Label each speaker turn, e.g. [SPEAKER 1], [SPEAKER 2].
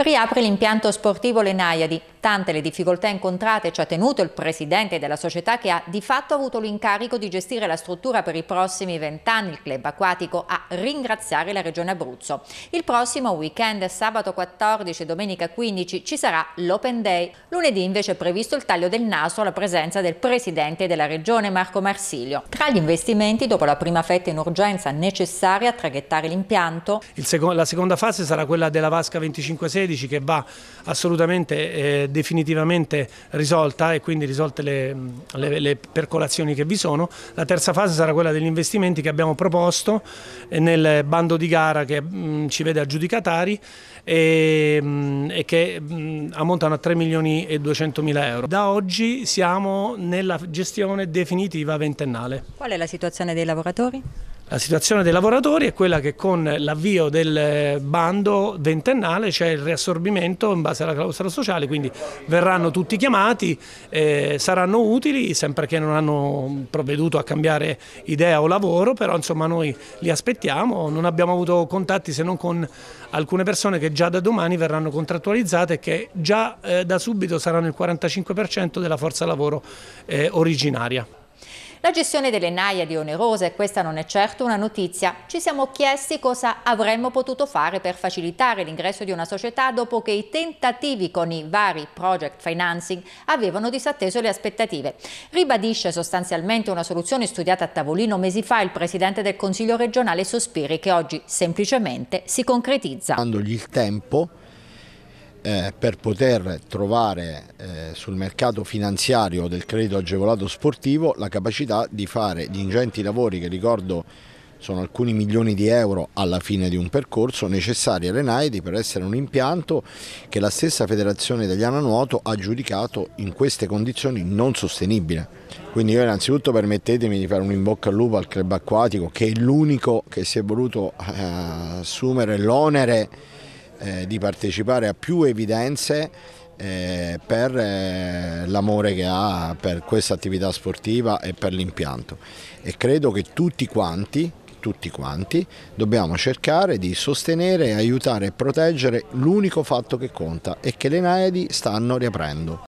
[SPEAKER 1] Riapre l'impianto sportivo Le Naiadi. Tante le difficoltà incontrate ci ha tenuto il presidente della società che ha di fatto avuto l'incarico di gestire la struttura per i prossimi vent'anni. Il club acquatico a ringraziare la regione Abruzzo. Il prossimo weekend, sabato 14 e domenica 15, ci sarà l'Open Day. Lunedì invece è previsto il taglio del naso alla presenza del presidente della regione Marco Marsilio. Tra gli investimenti, dopo la prima fetta in urgenza necessaria a traghettare l'impianto,
[SPEAKER 2] la seconda fase sarà quella della vasca 2516 2016 che va assolutamente eh, definitivamente risolta e quindi risolte le, le, le, percolazioni che vi sono. La terza fase sarà quella degli investimenti che abbiamo proposto eh, nel bando di gara che mm, ci vede aggiudicatari e, mm, e che mm, ammontano a 3 milioni e 200 mila euro. Da oggi siamo nella gestione definitiva ventennale.
[SPEAKER 1] Qual è la situazione dei lavoratori?
[SPEAKER 2] La situazione dei lavoratori è quella che con l'avvio del bando ventennale c'è il riassorbimento in base alla clausola sociale, quindi verranno tutti chiamati, eh, saranno utili sempre che non hanno provveduto a cambiare idea o lavoro, però insomma noi li aspettiamo, non abbiamo avuto contatti se non con alcune persone che già da domani verranno contrattualizzate e che già eh, da subito saranno il 45% della forza lavoro eh, originaria.
[SPEAKER 1] La gestione delle Naiadi onerosa, e questa non è certo una notizia, ci siamo chiesti cosa avremmo potuto fare per facilitare l'ingresso di una società dopo che i tentativi con i vari project financing avevano disatteso le aspettative. Ribadisce sostanzialmente una soluzione studiata a tavolino mesi fa il Presidente del Consiglio regionale Sospiri che oggi semplicemente si concretizza.
[SPEAKER 3] Dandogli il tempo eh, per poter trovare eh, sul mercato finanziario del credito agevolato sportivo la capacità di fare gli ingenti lavori che ricordo sono alcuni milioni di euro alla fine di un percorso necessari alle Naidi per essere un impianto che la stessa Federazione Italiana Nuoto ha giudicato in queste condizioni non sostenibile. Quindi io innanzitutto permettetemi di fare un in bocca al lupo al club acquatico che è l'unico che si è voluto eh, assumere l'onere eh, di partecipare a più evidenze eh, per eh, l'amore che ha per questa attività sportiva e per l'impianto. E credo che tutti quanti tutti quanti dobbiamo cercare di sostenere, aiutare e proteggere l'unico fatto che conta è che le Naedi stanno riaprendo